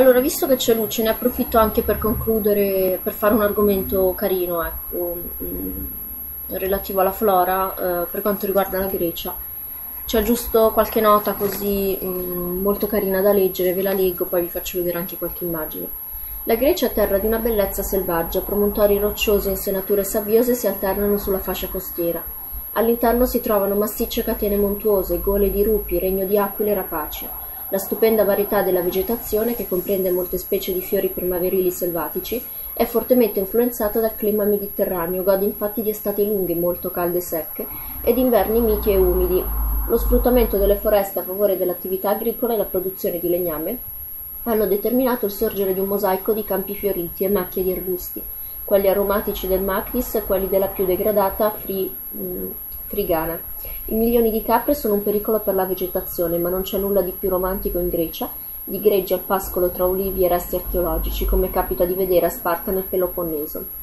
Allora, visto che c'è luce, ne approfitto anche per concludere, per fare un argomento carino, ecco, mm, relativo alla flora, eh, per quanto riguarda la Grecia. C'è giusto qualche nota così mm, molto carina da leggere, ve la leggo, poi vi faccio vedere anche qualche immagine. La Grecia è terra di una bellezza selvaggia, promontori rocciosi e insenature sabbiose si alternano sulla fascia costiera. All'interno si trovano massicce catene montuose, gole di rupi, regno di aquile rapaci. La stupenda varietà della vegetazione, che comprende molte specie di fiori primaverili selvatici, è fortemente influenzata dal clima mediterraneo, gode infatti di estati lunghe, molto calde e secche, ed inverni miti e umidi. Lo sfruttamento delle foreste a favore dell'attività agricola e la produzione di legname hanno determinato il sorgere di un mosaico di campi fioriti e macchie di arbusti, quelli aromatici del Macris e quelli della più degradata fri, mh, frigana. I milioni di capre sono un pericolo per la vegetazione, ma non c'è nulla di più romantico in Grecia di greggi al pascolo tra ulivi e resti archeologici, come capita di vedere a Sparta nel Peloponneso.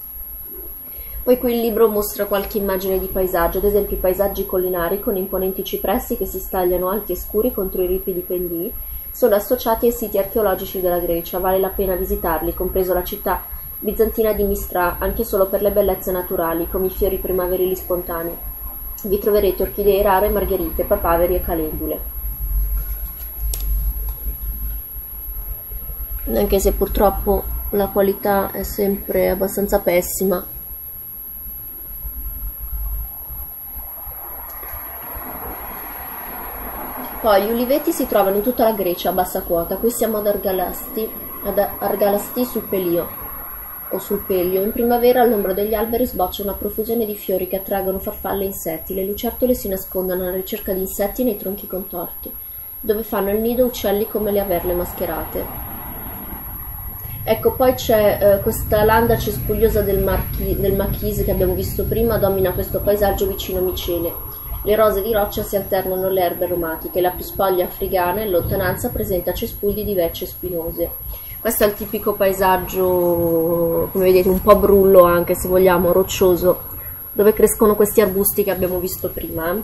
Poi qui il libro mostra qualche immagine di paesaggio, ad esempio i paesaggi collinari con imponenti cipressi che si stagliano alti e scuri contro i ripidi pendii, sono associati ai siti archeologici della Grecia, vale la pena visitarli, compreso la città bizantina di Mistra, anche solo per le bellezze naturali, come i fiori primaverili spontanei. Vi troverete orchidee rare, margherite, papaveri e calendule. Anche se purtroppo la qualità è sempre abbastanza pessima. Poi gli uliveti si trovano in tutta la Grecia a bassa quota, qui siamo ad Argalasti, ad Argalasti sul Pelio, o sul Pelio, in primavera all'ombra degli alberi sboccia una profusione di fiori che attraggono farfalle e insetti. Le lucertole si nascondono alla ricerca di insetti nei tronchi contorti, dove fanno il nido uccelli come le averle mascherate. Ecco, poi c'è eh, questa landa cespugliosa del, Marchi, del Machise che abbiamo visto prima, domina questo paesaggio vicino Micene. Le rose di roccia si alternano alle erbe aromatiche, la più spoglia africana in lontananza presenta cespugli di vecce spinose. Questo è il tipico paesaggio, come vedete, un po' brullo anche se vogliamo, roccioso, dove crescono questi arbusti che abbiamo visto prima.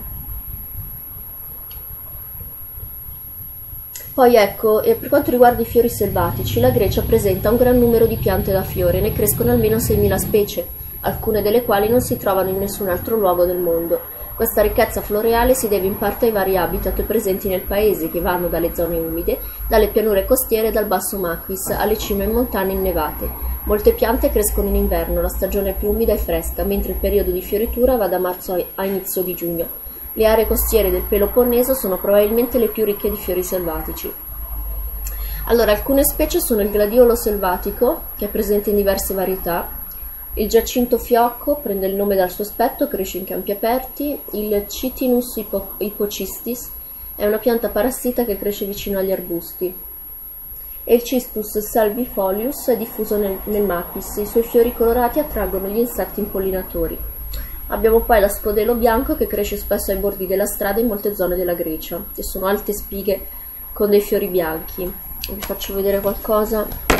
Poi ecco, per quanto riguarda i fiori selvatici, la Grecia presenta un gran numero di piante da fiore, ne crescono almeno 6.000 specie, alcune delle quali non si trovano in nessun altro luogo del mondo. Questa ricchezza floreale si deve in parte ai vari habitat presenti nel paese che vanno dalle zone umide, dalle pianure costiere e dal basso Maquis alle cime montane innevate. Molte piante crescono in inverno, la stagione più umida e fresca, mentre il periodo di fioritura va da marzo a inizio di giugno. Le aree costiere del Peloponneso sono probabilmente le più ricche di fiori selvatici. Allora, alcune specie sono il gladiolo selvatico, che è presente in diverse varietà, il giacinto fiocco prende il nome dal suo aspetto, cresce in campi aperti. Il Chitinus hypocistis è una pianta parassita che cresce vicino agli arbusti. E il Cistus salvifolius è diffuso nel, nel Mapis. I suoi fiori colorati attraggono gli insetti impollinatori. Abbiamo poi la spodelo bianco che cresce spesso ai bordi della strada in molte zone della Grecia, e sono alte spighe con dei fiori bianchi. Vi faccio vedere qualcosa.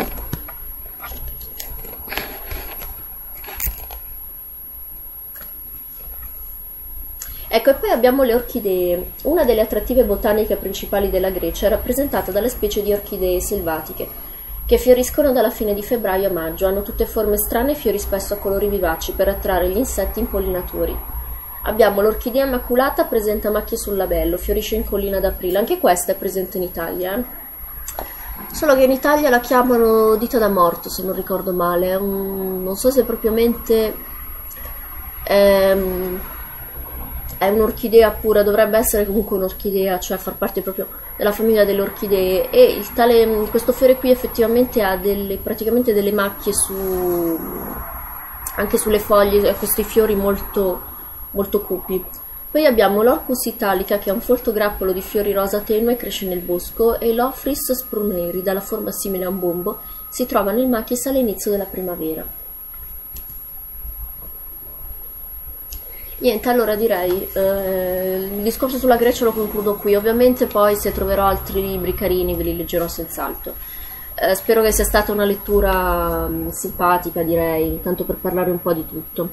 Ecco, e poi abbiamo le orchidee. Una delle attrattive botaniche principali della Grecia è rappresentata dalle specie di orchidee selvatiche, che fioriscono dalla fine di febbraio a maggio. Hanno tutte forme strane e fiori spesso a colori vivaci per attrarre gli insetti impollinatori. Abbiamo l'orchidea maculata, presenta macchie sul labello, fiorisce in collina ad aprile. Anche questa è presente in Italia. Eh? Solo che in Italia la chiamano dita da morto, se non ricordo male. Un... non so se propriamente... Ehm è un'orchidea pura, dovrebbe essere comunque un'orchidea, cioè far parte proprio della famiglia delle orchidee e tale, questo fiore qui effettivamente ha delle, praticamente delle macchie su, anche sulle foglie, questi fiori molto, molto cupi. Poi abbiamo l'Orcus italica che è un folto grappolo di fiori rosa tenue, cresce nel bosco e l'Ofris spruneri, dalla forma simile a un bombo, si trova nel machis all'inizio della primavera. Niente, allora direi, eh, il discorso sulla Grecia lo concludo qui, ovviamente poi se troverò altri libri carini ve li leggerò senz'altro. Eh, spero che sia stata una lettura mh, mm, simpatica, direi, tanto per parlare un po' di tutto.